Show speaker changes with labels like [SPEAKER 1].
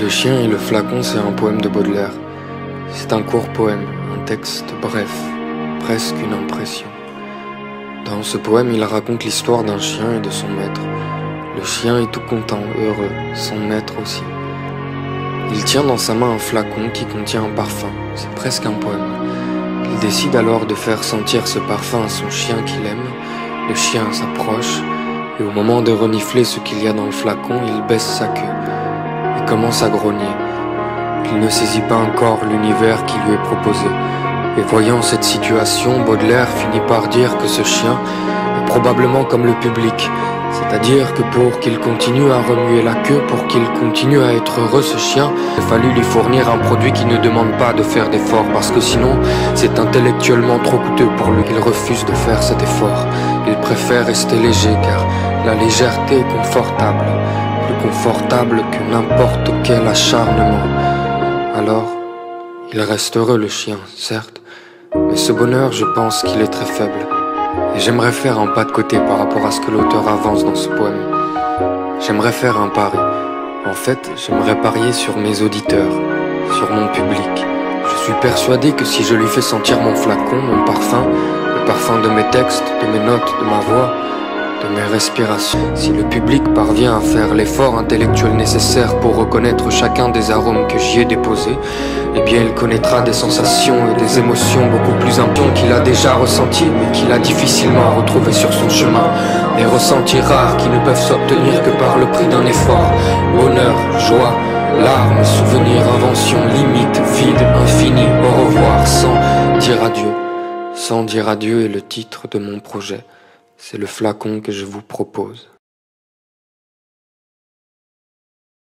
[SPEAKER 1] Le chien et le flacon, c'est un poème de Baudelaire. C'est un court poème, un texte bref, presque une impression. Dans ce poème, il raconte l'histoire d'un chien et de son maître. Le chien est tout content, heureux, son maître aussi. Il tient dans sa main un flacon qui contient un parfum, c'est presque un poème. Il décide alors de faire sentir ce parfum à son chien qu'il aime. Le chien s'approche, et au moment de renifler ce qu'il y a dans le flacon, il baisse sa queue commence à grogner. Il ne saisit pas encore l'univers qui lui est proposé. Et voyant cette situation, Baudelaire finit par dire que ce chien est probablement comme le public, c'est-à-dire que pour qu'il continue à remuer la queue, pour qu'il continue à être heureux, ce chien, il a fallu lui fournir un produit qui ne demande pas de faire d'efforts, parce que sinon, c'est intellectuellement trop coûteux pour lui. Il refuse de faire cet effort. Il préfère rester léger, car la légèreté est confortable que n'importe quel acharnement. Alors, il reste heureux le chien, certes, mais ce bonheur, je pense qu'il est très faible. Et j'aimerais faire un pas de côté par rapport à ce que l'auteur avance dans ce poème. J'aimerais faire un pari. En fait, j'aimerais parier sur mes auditeurs, sur mon public. Je suis persuadé que si je lui fais sentir mon flacon, mon parfum, le parfum de mes textes, de mes notes, de ma voix, de mes respirations. Si le public parvient à faire l'effort intellectuel nécessaire pour reconnaître chacun des arômes que j'y ai déposés, eh bien il connaîtra des sensations et des émotions beaucoup plus impions qu'il a déjà ressenties, mais qu'il a difficilement à retrouver sur son chemin. Des ressentis rares qui ne peuvent s'obtenir que par le prix d'un effort. Bonheur, joie, larmes, souvenirs, inventions, limites, vide, infini, au revoir, sans dire adieu. Sans dire adieu est le titre de mon projet. C'est le flacon que je vous propose.